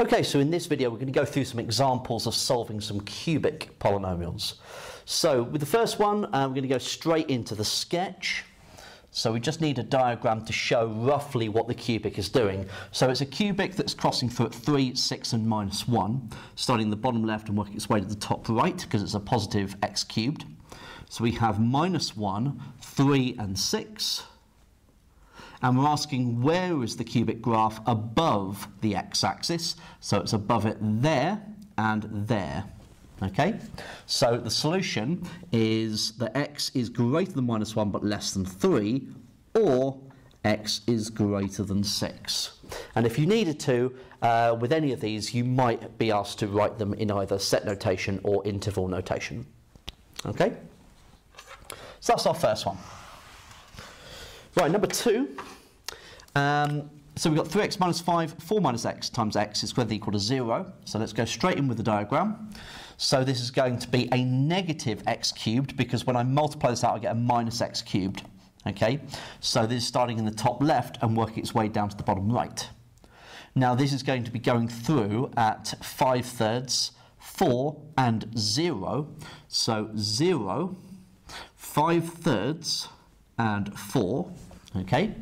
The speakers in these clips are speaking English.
Okay, so in this video we're going to go through some examples of solving some cubic polynomials. So with the first one, uh, we're going to go straight into the sketch. So we just need a diagram to show roughly what the cubic is doing. So it's a cubic that's crossing through at 3, 6 and minus 1, starting the bottom left and working its way to the top right because it's a positive x cubed. So we have minus 1, 3 and 6 and we're asking where is the cubic graph above the x-axis. So it's above it there and there. Okay, so the solution is that x is greater than minus 1 but less than 3, or x is greater than 6. And if you needed to, uh, with any of these, you might be asked to write them in either set notation or interval notation. Okay, so that's our first one. Right, number two. Um, so we've got 3x minus 5, 4 minus x times x is squared equal to 0. So let's go straight in with the diagram. So this is going to be a negative x cubed because when I multiply this out I get a minus x cubed. Okay, so this is starting in the top left and working its way down to the bottom right. Now this is going to be going through at 5 thirds, 4 and 0. So 0, 5 thirds and 4. Okay,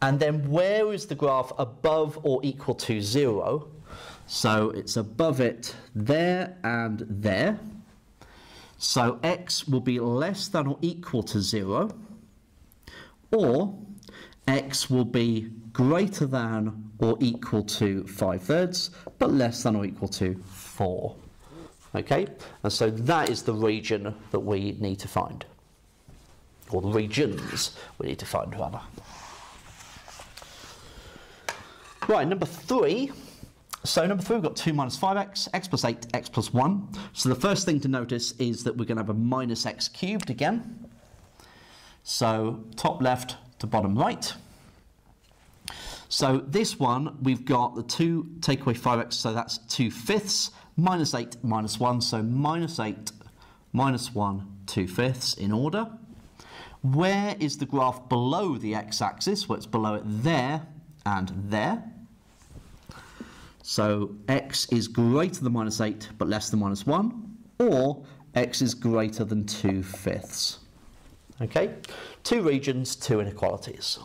and then where is the graph above or equal to 0? So it's above it there and there. So x will be less than or equal to 0. Or x will be greater than or equal to 5 thirds, but less than or equal to 4. Okay, and so that is the region that we need to find. Or the regions we need to find, rather. Right, number three. So number three, we've got 2 minus 5x, x plus 8, x plus 1. So the first thing to notice is that we're going to have a minus x cubed again. So top left to bottom right. So this one, we've got the 2 take away 5x, so that's 2 fifths, minus 8, minus 1, so minus 8, minus 1, 2 fifths in order. Where is the graph below the x-axis? Well, it's below it there and there. So x is greater than minus 8 but less than minus 1, or x is greater than 2 fifths. Okay, two regions, two inequalities.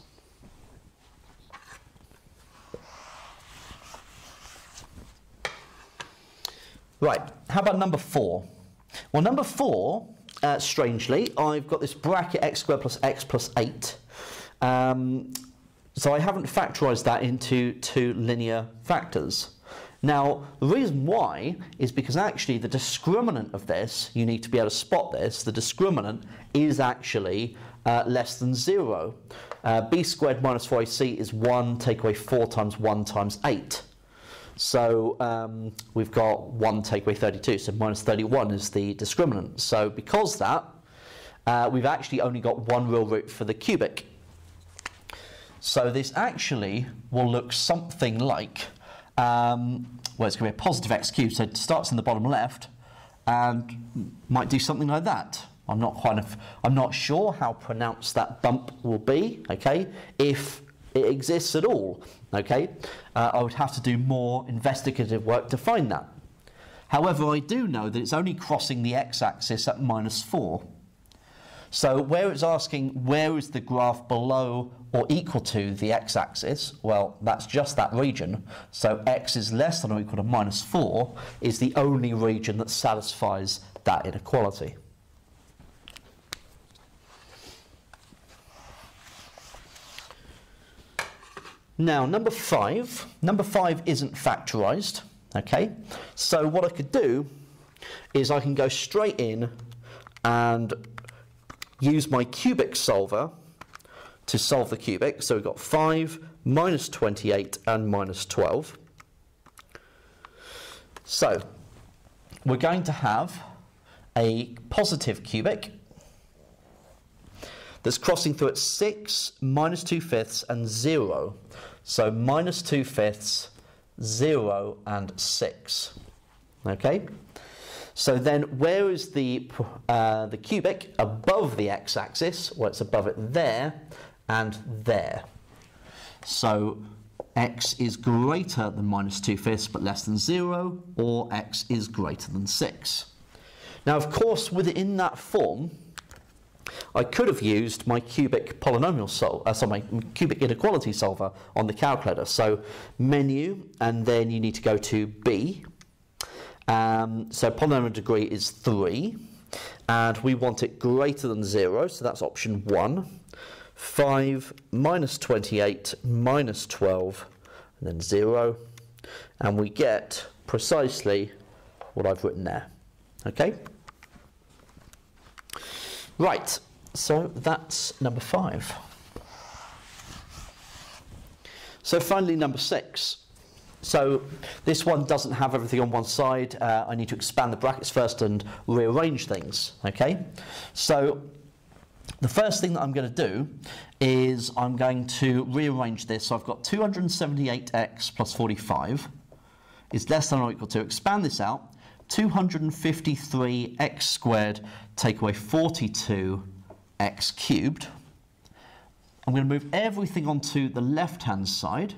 Right, how about number 4? Well, number 4, uh, strangely, I've got this bracket x squared plus x plus 8. Um, so I haven't factorised that into two linear factors. Now, the reason why is because actually the discriminant of this, you need to be able to spot this, the discriminant is actually uh, less than 0. Uh, b squared minus 4ac is 1, take away 4 times 1 times 8. So um, we've got 1 take away 32, so minus 31 is the discriminant. So because that, uh, we've actually only got one real root for the cubic. So this actually will look something like, um, well, it's going to be a positive x cubed, so it starts in the bottom left and might do something like that. I'm not quite, I'm not sure how pronounced that bump will be, okay, if it exists at all, okay. Uh, I would have to do more investigative work to find that. However, I do know that it's only crossing the x-axis at minus 4. So where it's asking where is the graph below or equal to the x-axis, well, that's just that region. So x is less than or equal to minus 4 is the only region that satisfies that inequality. Now, number 5. Number 5 isn't factorised, okay? So what I could do is I can go straight in and use my cubic solver to solve the cubic. So we've got 5 minus 28 and minus 12. So we're going to have a positive cubic that's crossing through at 6, minus 2 fifths, and 0. So minus 2 fifths, 0, and 6. Okay? So then where is the, uh, the cubic above the x-axis? Well, it's above it there and there. So x is greater than minus 2 fifths but less than 0, or x is greater than 6. Now, of course, within that form, I could have used my cubic polynomial sol uh, sorry, my cubic inequality solver on the calculator. So menu, and then you need to go to B. Um, so polynomial degree is 3, and we want it greater than 0, so that's option 1. 5 minus 28 minus 12, and then 0, and we get precisely what I've written there. Okay? Right, so that's number five. So finally, number six. So this one doesn't have everything on one side. Uh, I need to expand the brackets first and rearrange things, okay? So the first thing that I'm going to do is I'm going to rearrange this. So I've got 278x plus 45 is less than or equal to, expand this out, 253x squared take away 42 x cubed. I'm going to move everything onto the left-hand side.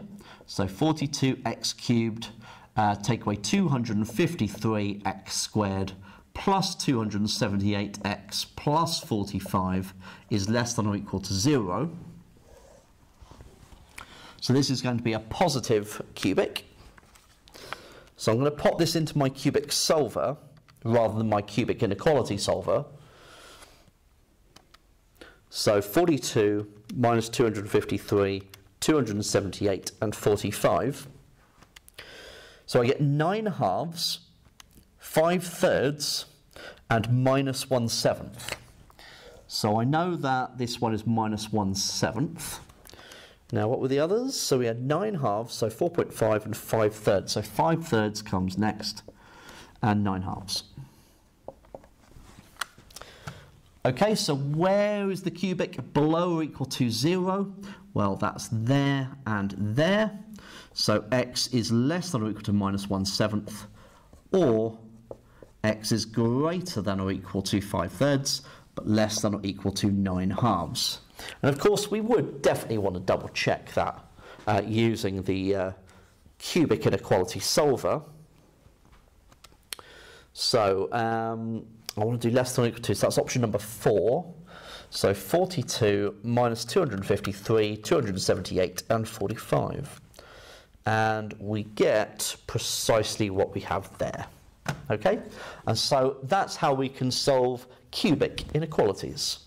So 42x cubed uh, take away 253x squared plus 278x plus 45 is less than or equal to 0. So this is going to be a positive cubic. So I'm going to pop this into my cubic solver rather than my cubic inequality solver. So 42 minus 253, 278 and 45. So I get 9 halves, 5 thirds and minus 1 seventh. So I know that this one is minus 1 seventh. Now what were the others? So we had 9 halves, so 4.5 and 5 thirds. So 5 thirds comes next and 9 halves. Okay, so where is the cubic below or equal to 0? Well, that's there and there. So x is less than or equal to minus 1 seventh, or x is greater than or equal to 5 thirds, but less than or equal to 9 halves. And of course, we would definitely want to double check that uh, using the uh, cubic inequality solver. So, um, I want to do less than or equal to, so that's option number four. So 42 minus 253, 278 and 45. And we get precisely what we have there. Okay? And so that's how we can solve cubic inequalities.